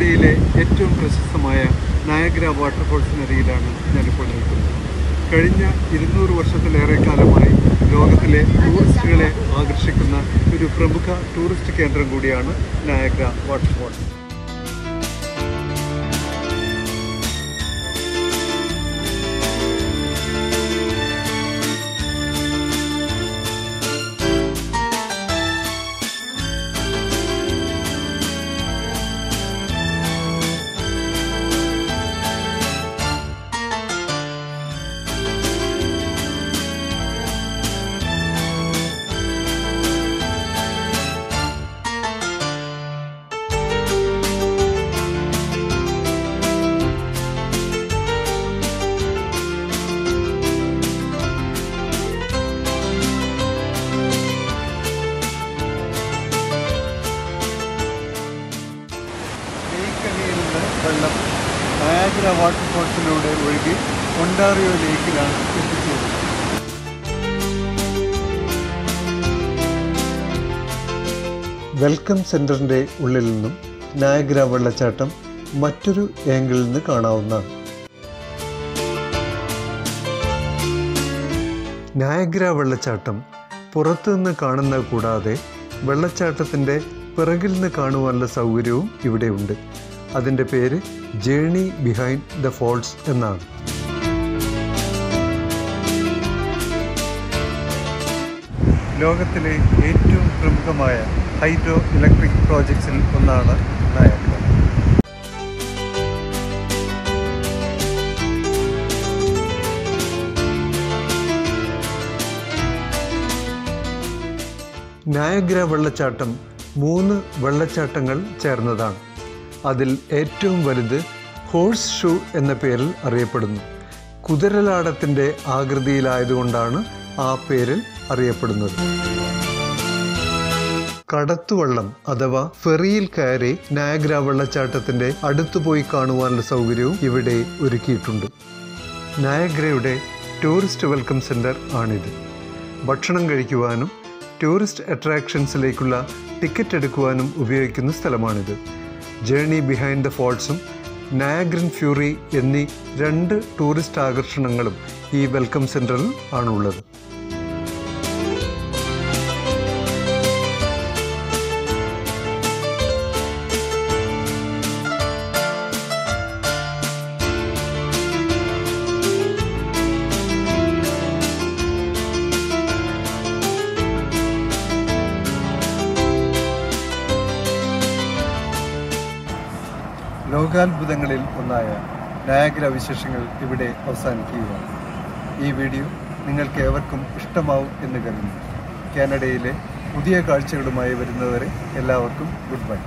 കാനഡയിലെ ഏറ്റവും പ്രശസ്തമായ നയഗ്ര വാട്ടർഫോൾസിനരിയിലാണ് ഞാനിപ്പോൾ നിൽക്കുന്നത്. കഴിഞ്ഞ ഇരുന്നൂറ് വർഷത്തിലേറെ കാലമായി ലോകത്തിലെ ടൂറിസ്റ്റുകളെ ആകർഷിക്കുന്ന ഒരു പ്രമുഖ ടൂറിസ്റ്റ് കേന്ദ്രം കൂടിയാണ് നയഗ്ര വാട്ടർഫോൾ വെള്ളം നയാഗ്ര വാട്ടർഫോൾസിലൂടെ ഒഴുകി ഒണ്ടാറിയോ ലേക്കിലാണ് എത്തിച്ചേരുന്നത്. വെൽക്കം സെന്ററിന്റെ ഉള്ളിൽ നിന്നും നായഗ്ര വെള്ളച്ചാട്ടം മറ്റൊരു ആംഗിളിൽ നിന്ന് കാണാവുന്നതാണ്. നായഗ്ര വെള്ളച്ചാട്ടം പുറത്തുനിന്ന് കാണുന്ന കൂടാതെ വെള്ളച്ചാട്ടത്തിന്റെ പിറകിൽ നിന്ന് കാണുവാനുള്ള സൗകര്യവും ഇവിടെയുണ്ട്. അതിന്റെ പേര് ജേണി ബിഹൈൻഡ് ദ ഫോൾസ് എന്നാണ്. ലോകത്തിലെ ഏറ്റവും പ്രമുഖമായ ഹൈഡ്രോ ഇലക്ട്രിക് പ്രോജക്ട്സിൽ ഒന്നാണ് നയഗ്ര നായഗ്ര വെള്ളച്ചാട്ടം മൂന്ന് വെള്ളച്ചാട്ടങ്ങൾ ചേർന്നതാണ്. അതിൽ ഏറ്റവും വലുത് ഹോഴ്സ് ഷൂ എന്ന പേരിൽ അറിയപ്പെടുന്നു. കുതിരലാടത്തിന്റെ ആകൃതിയിലായതുകൊണ്ടാണ് ആ പേരിൽ അറിയപ്പെടുന്നത്. കടത്തുവള്ളം അഥവാ ഫെറിയിൽ കയറി നയഗ്ര വെള്ളച്ചാട്ടത്തിന്റെ അടുത്തുപോയി കാണുവാനുള്ള സൗകര്യവും ഇവിടെ ഒരുക്കിയിട്ടുണ്ട്. നയഗ്രയുടെ ടൂറിസ്റ്റ് വെൽക്കം സെന്റർ ആണിത്. ഭക്ഷണം കഴിക്കുവാനും ടൂറിസ്റ്റ് അട്രാക്ഷൻസിലേക്കുള്ള ടിക്കറ്റ് എടുക്കുവാനും ഉപയോഗിക്കുന്ന സ്ഥലമാണിത്. ജേണി ബിഹൈൻഡ് ദ ഫോൾസും നയാഗ്രൻ ഫ്യൂറി എന്നീ രണ്ട് ടൂറിസ്റ്റ് ആകർഷണങ്ങളും ഈ വെൽക്കം സെന്ററിൽ ആണുള്ളത്. ലോകാത്ഭുതങ്ങളിൽ ഒന്നായ നയാഗ്ര വിശേഷങ്ങൾ ഇവിടെ അവസാനിക്കുകയാണ് ഈ വീഡിയോ നിങ്ങൾക്ക് ഏവർക്കും ഇഷ്ടമാവും എന്ന് കരുതുന്നു. കാനഡയിലെ പുതിയ കാഴ്ചകളുമായി വരുന്നവരെ എല്ലാവർക്കും ഗുഡ് ബൈ.